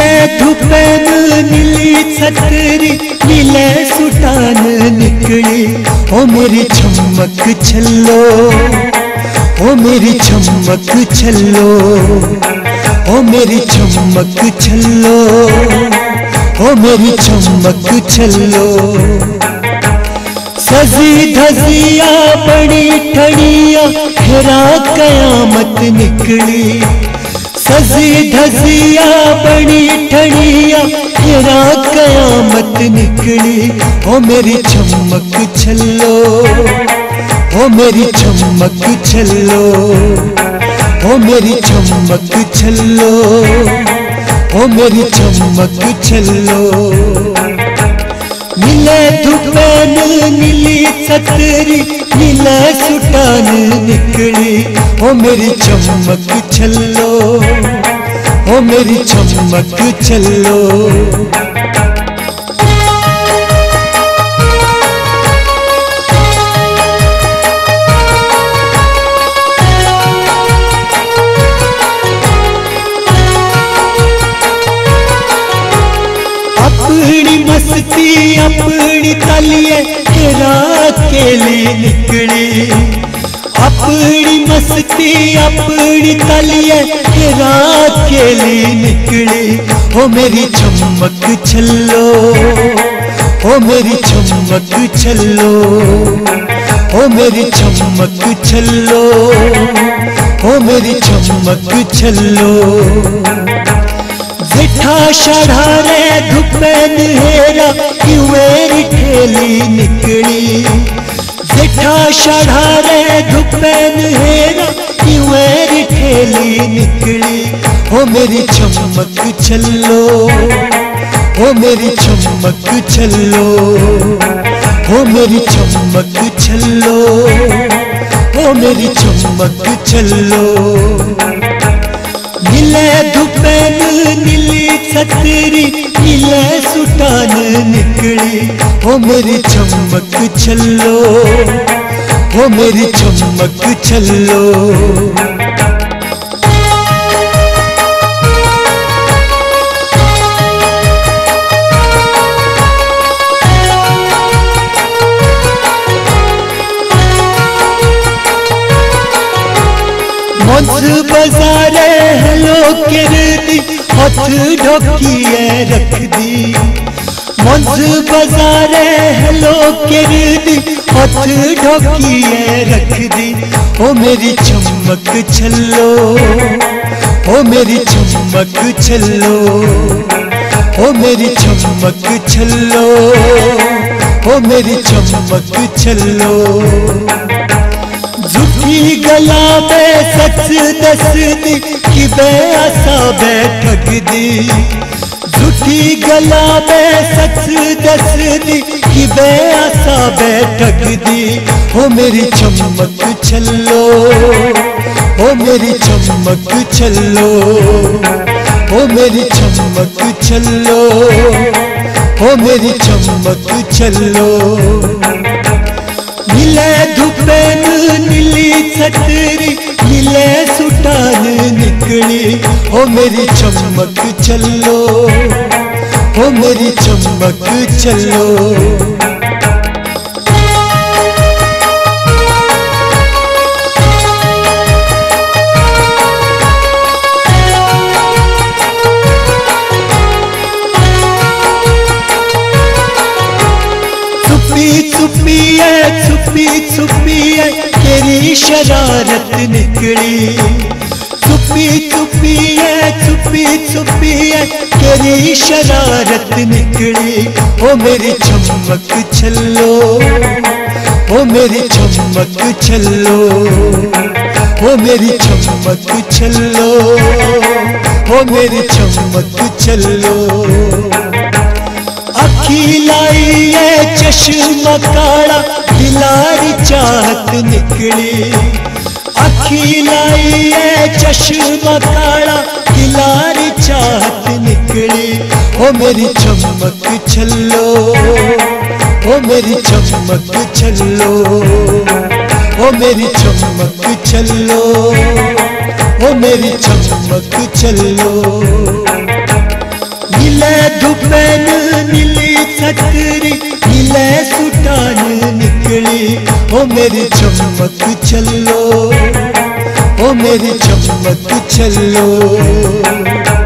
नीले धुपन नीली छतरी नीले सुटान निकली। ओ मेरी चमक छल्लो, ओ मेरी चमक छल्लो, ओ मेरी चमक छल्लो, ओ मेरी चमक छल्लो। सजी धजिया, बड़ी ठड़िया हेरा कयामत निकली। सजी धजिया बड़ी ठड़िया हेरा कयामत निकली। ओ मेरी चमक छल्लो, ओ मेरी चमक छल्लो, ओ मेरी चमक छल्लो, ओ मेरी चमक छल्लो। नीले धुपन नीली छतरी नीले सुटान निकली। ओ मेरी चमक छल्लो, ओ मेरी चमक छल्लो। अपनी मस्ती, अपनी तलिए तेरा अकेली निकली। अपनी मस्ती, अपनी तलिए तेरा अकेली निकली। ओ मेरी चमक छल्लो ओ मेरी चमक छल्लो ओ मेरी चमक छल्लो ओ मेरी चमक छल्लो। जिठा शढ़ारे धुपन हेरा क्यूएरी ठेली निकली? जिठा शढ़ारे धुपन हेरा क्यूएरी ठेली निकली। ओ मेरी चमक छल्लो ओ मेरी चमक छल्लो ओ मेरी चमक छल्लो ओ मेरी चमक छल्लो। नीले धुपन नीली छतरी नीले सुटान निकली। ओ मेरी चमक छल्लो ओ मेरी चमक मंस बाजारे हेलो किरदी हथ ढोकिए रख दी। मंस बाजारे हेलो किरदी हथ ढोकिए रख दी। ओ मेरी चमक छल्लो, ओ मेरी चमक छल्लो, ओ मेरी चमक छल्लो, ओ मेरी चमक छल्लो। झूठी गला में सच दस दी, कि बेअसा बैठक दी। झूठी गला में सच दस दी कि बेअसा बैठक दी ओ मेरी चमक छल्लो, ओ मेरी चमक छल्लो, ओ मेरी चमक छल्लो, ओ मेरी चमक छल्लो। नीले धुपन नीली छतरी सुटान निकली ओ मेरी चमक चलो, ओ मेरी चमक चलो। छुपी छुपी है, छुपी छुपी है, तेरी शरारत निकली। छुपी छुपी है छुपी छुपी है। तेरी शरारत निकली, ओ मेरी चमक छल्लो। ओ मेरी चमक छल्लो। ओ मेरी चमक छल्लो। ओ मेरी चमक छल्लो। अखी लाई है चश्मा काला, दिलारी चाहत निकली। अखी लाई है चश्मा काला दिलारी चाहत निकली। ओ मेरी चमक छल्लो, ओ मेरी चमक छल्लो, ओ मेरी चमक छल्लो, ओ मेरी चमक चलो नीले धुपैन नीली छतरी नीले सुटान निकली, ओ मेरी चमक ओ मेरी चमक चलो।